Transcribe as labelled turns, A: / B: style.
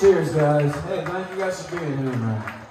A: Cheers, guys. Hey, thank you guys for being here, man.